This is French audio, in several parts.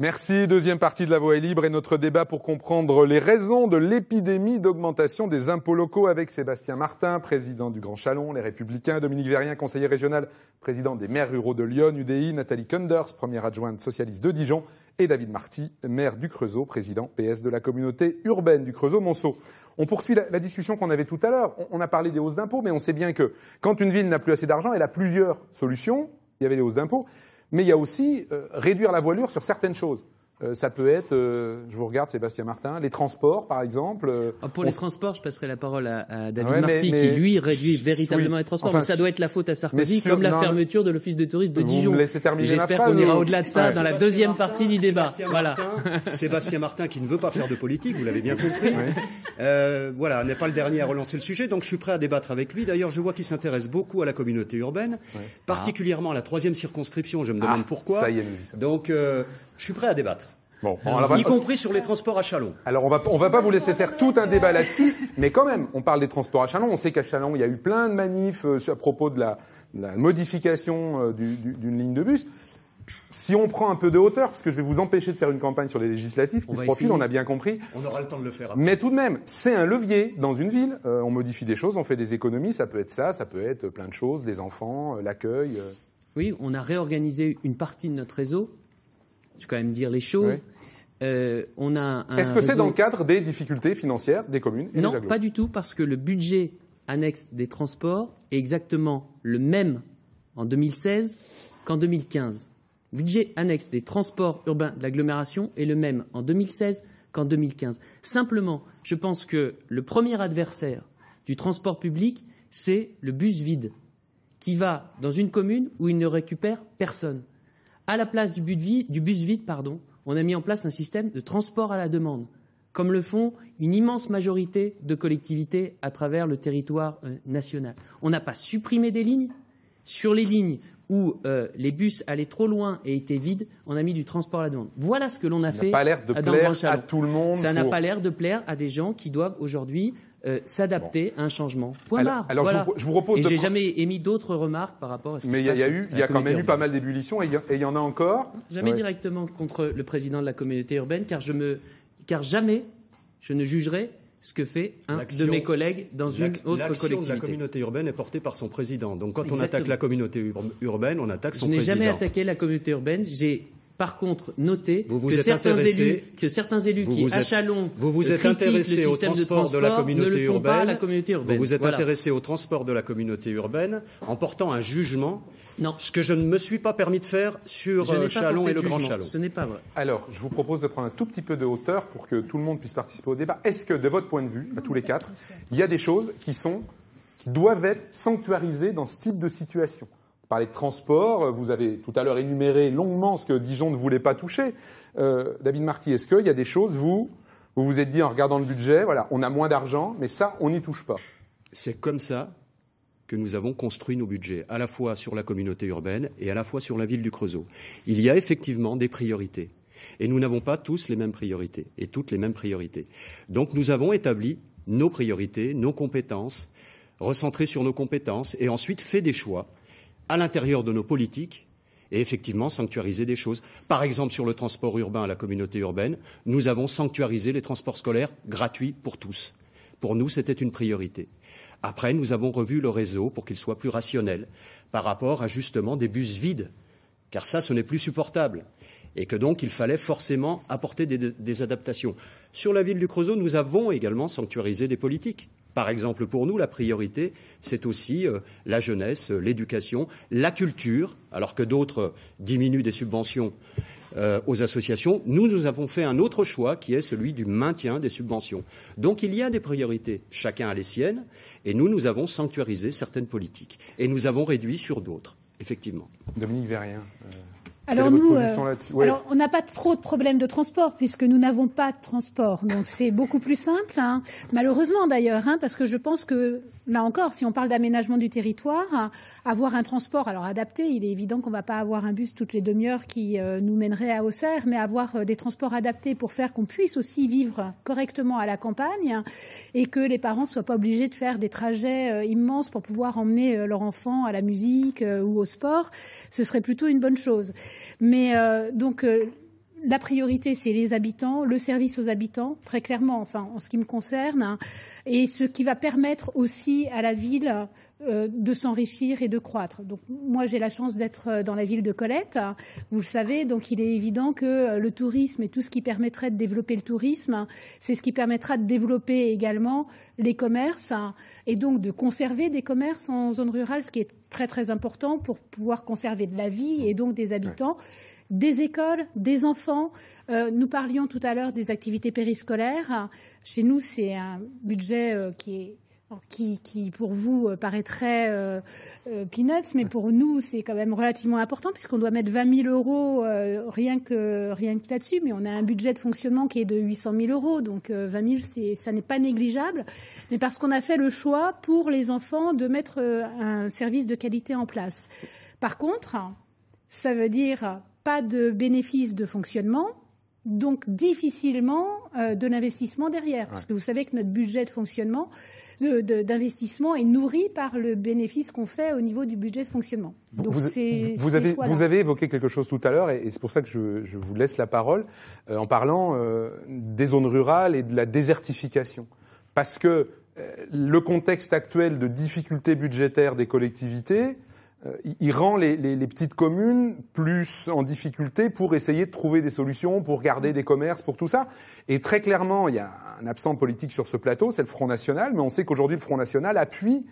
Merci. Deuxième partie de La Voix est libre et notre débat pour comprendre les raisons de l'épidémie d'augmentation des impôts locaux avec Sébastien Martin, président du Grand Chalon, les Républicains, Dominique Verrien, conseiller régional, président des maires ruraux de Lyon, UDI, Nathalie Kunders, première adjointe socialiste de Dijon, et David Marty, maire du Creusot, président PS de la communauté urbaine du Creusot-Monceau. On poursuit la, discussion qu'on avait tout à l'heure. On, a parlé des hausses d'impôts, mais on sait bien que quand une ville n'a plus assez d'argent, elle a plusieurs solutions. Il y avait les hausses d'impôts mais il y a aussi euh, réduire la voilure sur certaines choses. Euh, ça peut être, euh, je vous regarde Sébastien Martin, les transports par exemple. Euh, ah, pour les transports, je passerai la parole à, David Marty qui lui réduit véritablement les transports. mais ça doit être la faute à Sarkozy, comme la fermeture de l'office de tourisme de Dijon. J'espère qu'on ira au-delà de ça dans la deuxième partie du débat. Sébastien voilà. Martin, Sébastien Martin qui ne veut pas faire de politique, vous l'avez bien compris. voilà, n'est pas le dernier à relancer le sujet, donc je suis prêt à débattre avec lui. D'ailleurs, je vois qu'il s'intéresse beaucoup à la communauté urbaine, particulièrement à la troisième circonscription. Je me demande ah, pourquoi. Ça y est, donc, je suis prêt à débattre. Bon, y compris sur les transports à Chalon. Alors on va on va pas vous laisser faire tout un débat là-dessus, mais quand même, on parle des transports à Chalon. On sait qu'à Chalon, il y a eu plein de manifs euh, à propos de la, modification euh, d'une ligne de bus. Si on prend un peu de hauteur, parce que je vais vous empêcher de faire une campagne sur les législatives qui se profilent, on a bien compris. On aura le temps de le faire. Après. Mais tout de même, c'est un levier dans une ville. Euh, on modifie des choses, on fait des économies. Ça peut être ça, ça peut être plein de choses, les enfants, l'accueil. Oui, on a réorganisé une partie de notre réseau je vais quand même dire les choses. Euh, on a Est-ce que c'est dans le cadre des difficultés financières des communes Non, pas du tout, parce que le budget annexe des transports est exactement le même en 2016 qu'en 2015. Le budget annexe des transports urbains de l'agglomération est le même en 2016 qu'en 2015. Simplement, je pense que le premier adversaire du transport public, c'est le bus vide, qui va dans une commune où il ne récupère personne à la place du, bus vide, pardon, on a mis en place un système de transport à la demande, comme le font une immense majorité de collectivités à travers le territoire euh, national. On n'a pas supprimé des lignes. Sur les lignes où euh, les bus allaient trop loin et étaient vides, on a mis du transport à la demande. Voilà ce que l'on a fait. Ça n'a pas l'air de plaire à tout le monde. Ça n'a pas l'air de plaire à des gens qui doivent aujourd'hui euh, s'adapter à un changement. Point alors, Alors je, vous, propose. Et j'ai jamais émis d'autres remarques par rapport à ce Mais il y, a eu, il y a quand même eu pas mal d'ébullitions et il y, en a encore. Jamais directement contre le président de la communauté urbaine, car je me, car jamais je ne jugerai ce que fait un de mes collègues dans une autre collectivité. de la communauté urbaine est portée par son président. Donc quand on attaque la communauté urbaine, on attaque son président. Je n'ai jamais attaqué la communauté urbaine. J'ai par contre, notez que, certains élus, que certains élus qui, à Chalon, vous vous êtes intéressé au transport de la communauté urbaine, la communauté urbaine. Vous vous êtes intéressé au transport de la communauté urbaine en portant un jugement. Non. Ce que je ne me suis pas permis de faire sur euh, Chalon et le Grand Chalon. Ce n'est pas vrai. Alors, je vous propose de prendre un tout petit peu de hauteur pour que tout le monde puisse participer au débat. Est-ce que, de votre point de vue, à tous les quatre, il y a des choses qui sont, qui doivent être sanctuarisées dans ce type de situation? Parler de transport, vous avez tout à l'heure énuméré longuement ce que Dijon ne voulait pas toucher. Euh, David Marty, est-ce qu'il y a des choses, vous, vous vous êtes dit en regardant le budget, voilà, on a moins d'argent, mais ça, on n'y touche pas? C'est comme ça que nous avons construit nos budgets, à la fois sur la communauté urbaine et à la fois sur la ville du Creusot. Il y a effectivement des priorités. Et nous n'avons pas tous les mêmes priorités et toutes les mêmes priorités. Donc nous avons établi nos priorités, nos compétences, recentrées sur nos compétences et ensuite fait des choix à l'intérieur de nos politiques et effectivement sanctuariser des choses. Par exemple, sur le transport urbain à la communauté urbaine, nous avons sanctuarisé les transports scolaires gratuits pour tous. Pour nous, c'était une priorité. Après, nous avons revu le réseau pour qu'il soit plus rationnel par rapport à justement des bus vides, car ça, ce n'est plus supportable, et que donc il fallait forcément apporter des, adaptations. Sur la ville du Creusot, nous avons également sanctuarisé des politiques. Par exemple, pour nous, la priorité, c'est aussi euh, la jeunesse, euh, l'éducation, la culture, alors que d'autres diminuent des subventions euh, aux associations. Nous, nous avons fait un autre choix qui est celui du maintien des subventions. Donc il y a des priorités, chacun a les siennes, et nous, nous avons sanctuarisé certaines politiques, et nous avons réduit sur d'autres, effectivement. Alors nous, euh, alors on n'a pas trop de problèmes de transport puisque nous n'avons pas de transport, donc c'est beaucoup plus simple. Hein. Malheureusement d'ailleurs, hein, parce que je pense que là encore, si on parle d'aménagement du territoire, avoir un transport alors adapté, il est évident qu'on ne va pas avoir un bus toutes les demi-heures qui euh, nous mènerait à Auxerre, mais avoir euh, des transports adaptés pour faire qu'on puisse aussi vivre correctement à la campagne et que les parents ne soient pas obligés de faire des trajets immenses pour pouvoir emmener leur enfant à la musique ou au sport, ce serait plutôt une bonne chose. Mais euh, donc euh, la priorité, c'est les habitants, le service aux habitants, très clairement, enfin, en ce qui me concerne, hein, et ce qui va permettre aussi à la ville euh, de s'enrichir et de croître. Donc moi j'ai la chance d'être euh, dans la ville de Colette, vous le savez, donc il est évident que euh, le tourisme et tout ce qui permettrait de développer le tourisme, c'est ce qui permettra de développer également les commerces et donc de conserver des commerces en zone rurale, ce qui est très très important pour pouvoir conserver de la vie et donc des habitants. Des écoles, des enfants. nous parlions tout à l'heure des activités périscolaires. Chez nous, c'est un budget qui est qui, qui, pour vous euh, paraîtrait euh, euh, peanuts, mais pour nous c'est quand même relativement important puisqu'on doit mettre 20 000 euros euh, rien que rien que là-dessus, mais on a un budget de fonctionnement qui est de 800 000 euros, donc 20 000 ça n'est pas négligeable, mais parce qu'on a fait le choix pour les enfants de mettre un service de qualité en place. Par contre, ça veut dire pas de bénéfices de fonctionnement, donc difficilement de l'investissement derrière, parce que vous savez que notre budget de fonctionnement d'investissement est nourri par le bénéfice qu'on fait au niveau du budget de fonctionnement. Donc vous, vous, avez, vous, avez, évoqué quelque chose tout à l'heure, et, c'est pour ça que je, je, vous laisse la parole, euh, en parlant euh, des zones rurales et de la désertification. Parce que euh, le contexte actuel de difficultés budgétaires des collectivités, il rend les, les, les, petites communes plus en difficulté pour essayer de trouver des solutions, pour garder des commerces, pour tout ça. Et très clairement, il y a un absent politique sur ce plateau, c'est le Front National, mais on sait qu'aujourd'hui le Front National appuie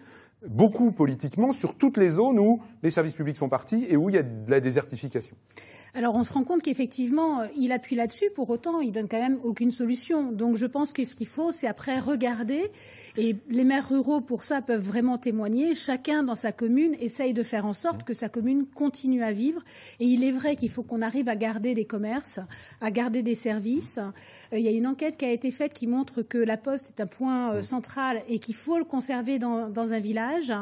beaucoup politiquement sur toutes les zones où les services publics sont partis et où il y a de la désertification. Alors on se rend compte qu'effectivement, euh, il appuie là-dessus, pour autant, il donne quand même aucune solution. Donc je pense que ce qu'il faut, c'est après regarder, et les maires ruraux, pour ça, peuvent vraiment témoigner. Chacun dans sa commune essaye de faire en sorte que sa commune continue à vivre. Et il est vrai qu'il faut qu'on arrive à garder des commerces, à garder des services. Euh, il y a une enquête qui a été faite qui montre que la poste est un point euh, central et qu'il faut le conserver dans, dans un village.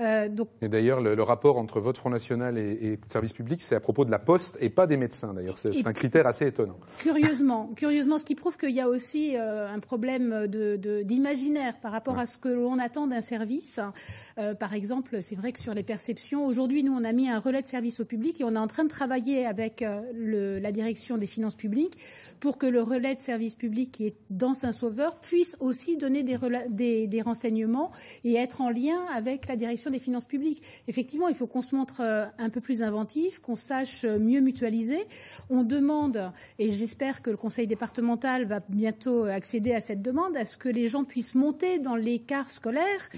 Euh, donc... Et d'ailleurs, le, rapport entre votre Front National et, et service public, c'est à propos de la poste et pas des médecins. D'ailleurs, c'est un critère assez étonnant. Curieusement, curieusement, ce qui prouve qu'il y a aussi euh, un problème d'imaginaire de, par rapport à ce que l'on attend d'un service. Euh, par exemple, c'est vrai que sur les perceptions, aujourd'hui, nous, on a mis un relais de service au public et on est en train de travailler avec le, la direction des finances publiques pour que le relais de service public qui est dans Saint-Sauveur puisse aussi donner des, des, des, renseignements et être en lien avec la direction des finances publiques. Effectivement, il faut qu'on se montre euh, un peu plus inventif, qu'on sache mieux mutualiser. On demande, et j'espère que le conseil départemental va bientôt accéder à cette demande, à ce que les gens puissent monter dans les cars scolaires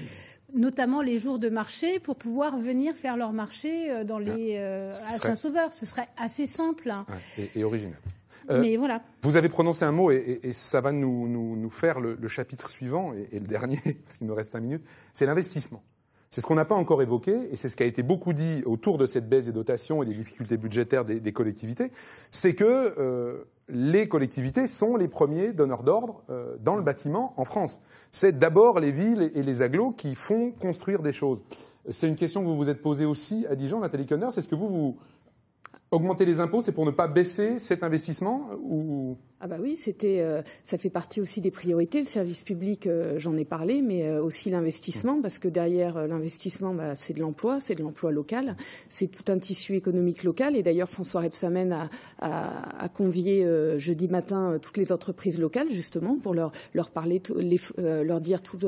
notamment les jours de marché, pour pouvoir venir faire leur marché euh, dans les, euh, à Saint-Sauveur. Ce serait assez simple. Hein. et, original. Mais voilà. Vous avez prononcé un mot et, ça va nous, nous, faire le, chapitre suivant et, le dernier, parce qu'il nous reste un minute, c'est l'investissement. C'est ce qu'on n'a pas encore évoqué, et c'est ce qui a été beaucoup dit autour de cette baisse des dotations et des difficultés budgétaires des, collectivités, c'est que euh, les collectivités sont les premiers donneurs d'ordre euh, dans le bâtiment en France. C'est d'abord les villes et les agglos qui font construire des choses. C'est une question que vous vous êtes posée aussi à Dijon, Nathalie Conner. C'est ce que vous, vous Augmenter les impôts, c'est pour ne pas baisser cet investissement ou bah oui, c'était, euh, ça fait partie aussi des priorités. Le service public, euh, j'en ai parlé, mais euh, aussi l'investissement, parce que derrière l'investissement, bah, c'est de l'emploi, c'est de l'emploi local, c'est tout un tissu économique local. Et d'ailleurs, François Repsamen a, a, a convié jeudi matin toutes les entreprises locales, justement, pour leur, leur parler, les, leur dire tout,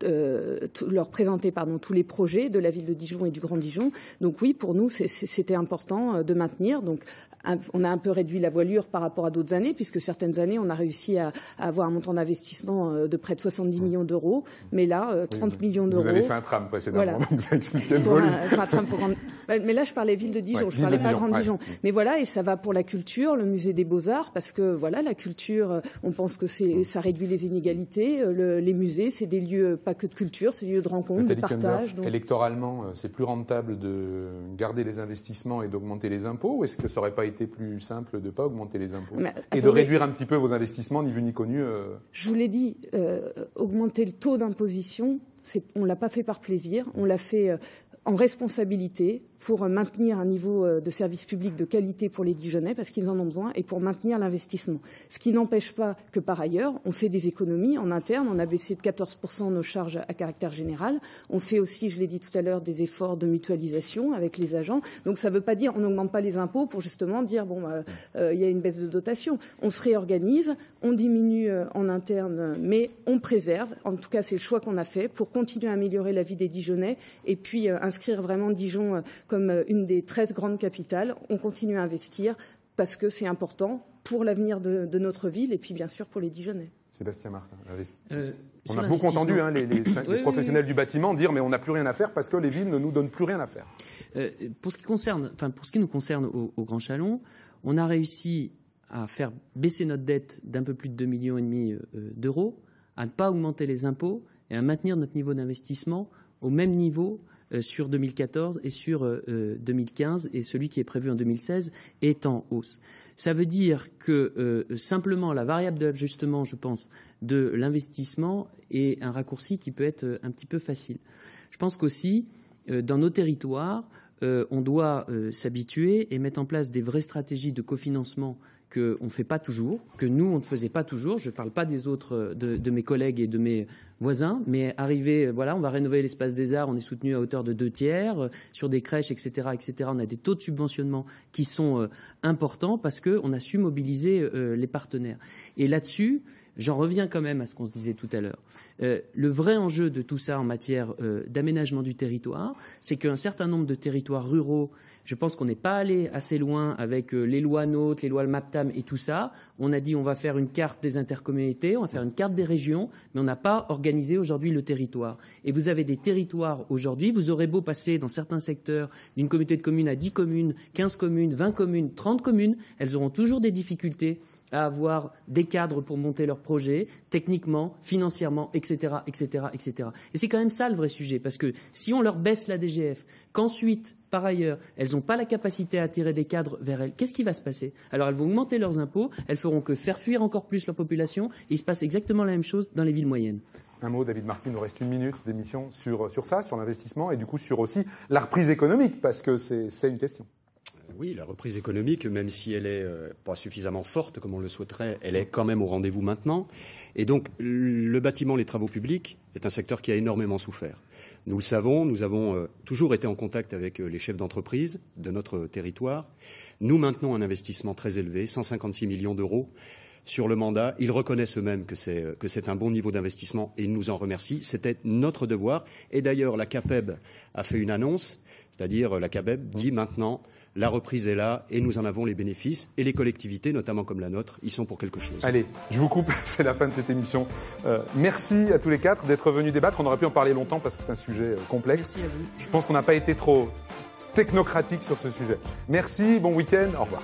leur présenter pardon tous les projets de la ville de Dijon et du Grand Dijon. Donc oui, pour nous, c'était important de maintenir. Donc on a un peu réduit la voilure par rapport à d'autres années, puisque certaines années, on a réussi à, avoir un montant d'investissement euh, de près de 70 millions d'euros. Mais là, 30 euh, millions d'euros. Vous avez fait un tram précédemment, donc ça explique le volume. Mais là, je parlais ville de Dijon, je ne parlais pas Grande Dijon. Mais voilà, et ça va pour la culture, le musée des Beaux-Arts, parce que voilà, la culture, euh, on pense que c'est, ça réduit les inégalités. les musées, c'est des lieux pas que de culture, c'est des lieux de rencontre, de partage. Électoralement, c'est plus rentable de garder les investissements et d'augmenter les impôts, ou est-ce que ça n'aurait pas été plus simple de ne pas augmenter les impôts et de réduire un petit peu vos investissements, ni vu ni connu euh Je vous l'ai dit, euh, augmenter le taux d'imposition, on ne l'a pas fait par plaisir, on l'a fait euh, en responsabilité pour maintenir un niveau de service public de qualité pour les Dijonais, parce qu'ils en ont besoin, et pour maintenir l'investissement. Ce qui n'empêche pas que, par ailleurs, on fait des économies en interne. On a baissé de 14% nos charges à caractère général. On fait aussi, je l'ai dit tout à l'heure, des efforts de mutualisation avec les agents. Donc ça ne veut pas dire on n'augmente pas les impôts pour justement dire bon, bah, il y a une baisse de dotation. On se réorganise, on diminue en interne, mais on préserve. En tout cas, c'est le choix qu'on a fait pour continuer à améliorer la vie des Dijonnais et puis inscrire vraiment Dijon comme une des 13 grandes capitales. On continue à investir parce que c'est important pour l'avenir de, notre ville et puis bien sûr pour les Dijonnais. Sébastien Martin. Euh, on a beaucoup entendu hein, les, professionnels du bâtiment dire mais on n'a plus rien à faire parce que les villes ne nous donnent plus rien à faire. Euh, pour, ce qui concerne, enfin, pour ce qui nous concerne au, Grand Chalon, on a réussi à faire baisser notre dette d'un peu plus de 2,5 millions et demi euh, d'euros, à ne pas augmenter les impôts et à maintenir notre niveau d'investissement au même niveau sur 2014 et sur 2015 et celui qui est prévu en 2016 est en hausse. Ça veut dire que euh, simplement la variable d'ajustement, je pense, de l'investissement est un raccourci qui peut être euh, un petit peu facile. Je pense qu'aussi, euh, dans nos territoires, on doit s'habituer et mettre en place des vraies stratégies de cofinancement qu'on ne fait pas toujours, que nous, on ne faisait pas toujours. Je ne parle pas des autres, de, mes collègues et de mes voisins, mais arrivé, voilà, on va rénover l'espace des arts, on est soutenu à hauteur de deux tiers, euh, sur des crèches, etc., etc. On a des taux de subventionnement qui sont euh, importants parce qu'on a su mobiliser euh, les partenaires. Et là-dessus, j'en reviens quand même à ce qu'on se disait tout à l'heure. le vrai enjeu de tout ça en matière d'aménagement du territoire, c'est qu'un certain nombre de territoires ruraux je pense qu'on n'est pas allé assez loin avec euh, les lois NOTE, les lois MAPTAM et tout ça. On a dit on va faire une carte des intercommunalités, on va faire une carte des régions, mais on n'a pas organisé aujourd'hui le territoire. Et vous avez des territoires aujourd'hui, vous aurez beau passer dans certains secteurs d'une communauté de communes à 10 communes, 15 communes, 20 communes, 30 communes, elles auront toujours des difficultés à avoir des cadres pour monter leurs projets, techniquement, financièrement, etc., etc., etc. Et c'est quand même ça le vrai sujet, parce que si on leur baisse la DGF, qu'ensuite par ailleurs, elles n'ont pas la capacité à attirer des cadres vers elles, qu'est-ce qui va se passer? Alors elles vont augmenter leurs impôts, elles feront que faire fuir encore plus leur population, et il se passe exactement la même chose dans les villes moyennes. Un mot, David Martin, il nous reste une minute d'émission sur, sur ça, sur l'investissement, et du coup sur aussi la reprise économique, parce que c'est une question. Oui, la reprise économique, même si elle n'est euh, pas suffisamment forte comme on le souhaiterait, elle est quand même au rendez-vous maintenant. Et donc, le bâtiment, les travaux publics, est un secteur qui a énormément souffert. Nous le savons, nous avons euh, toujours été en contact avec euh, les chefs d'entreprise de notre territoire. Nous maintenons un investissement très élevé, 156 millions d'euros sur le mandat. Ils reconnaissent eux-mêmes que c'est un bon niveau d'investissement et ils nous en remercient. C'était notre devoir. Et d'ailleurs, la CAPEB a fait une annonce, c'est-à-dire la CAPEB dit maintenant la reprise est là et nous en avons les bénéfices. Et les collectivités, notamment comme la nôtre, y sont pour quelque chose. Allez, je vous coupe, c'est la fin de cette émission. Euh, merci à tous les quatre d'être venus débattre. On aurait pu en parler longtemps parce que c'est un sujet euh, complexe. Merci à vous. Je pense qu'on n'a pas été trop technocratique sur ce sujet. Merci, bon week-end, au revoir.